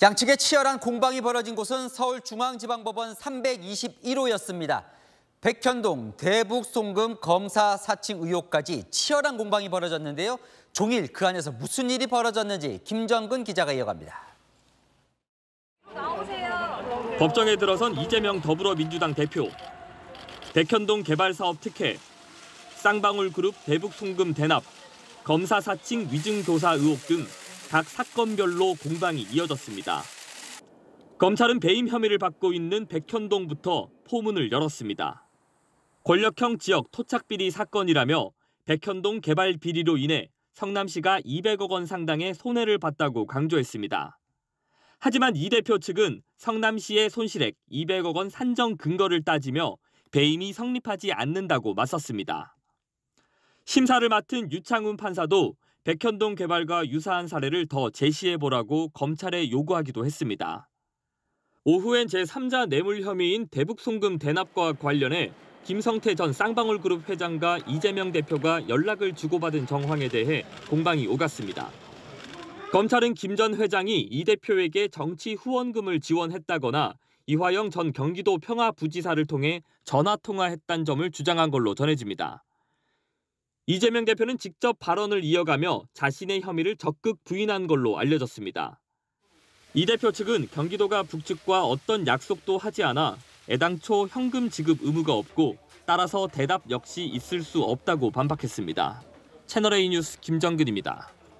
양측의 치열한 공방이 벌어진 곳은 서울중앙지방법원 321호였습니다. 백현동 대북 송금 검사 사칭 의혹까지 치열한 공방이 벌어졌는데요. 종일 그 안에서 무슨 일이 벌어졌는지 김정근 기자가 이어갑니다. 법정에 들어선 이재명 더불어민주당 대표. 백현동 개발사업 특혜, 쌍방울 그룹 대북 송금 대납, 검사 사칭 위증 교사 의혹 등 각 사건별로 공방이 이어졌습니다. 검찰은 배임 혐의를 받고 있는 백현동부터 포문을 열었습니다. 권력형 지역 토착 비리 사건이라며 백현동 개발 비리로 인해 성남시가 200억 원 상당의 손해를 봤다고 강조했습니다. 하지만 이 대표 측은 성남시의 손실액 200억 원 산정 근거를 따지며 배임이 성립하지 않는다고 맞섰습니다. 심사를 맡은 유창훈 판사도 백현동 개발과 유사한 사례를 더 제시해보라고 검찰에 요구하기도 했습니다. 오후엔 제3자 뇌물 혐의인 대북송금 대납과 관련해 김성태 전 쌍방울그룹 회장과 이재명 대표가 연락을 주고받은 정황에 대해 공방이 오갔습니다. 검찰은 김 전 회장이 이 대표에게 정치 후원금을 지원했다거나 이화영 전 경기도 평화부지사를 통해 전화 통화했다는 점을 주장한 걸로 전해집니다. 이재명 대표는 직접 발언을 이어가며 자신의 혐의를 적극 부인한 걸로 알려졌습니다. 이 대표 측은 경기도가 북측과 어떤 약속도 하지 않아 애당초 현금 지급 의무가 없고 따라서 대답 역시 있을 수 없다고 반박했습니다. 채널A 뉴스 김정근입니다.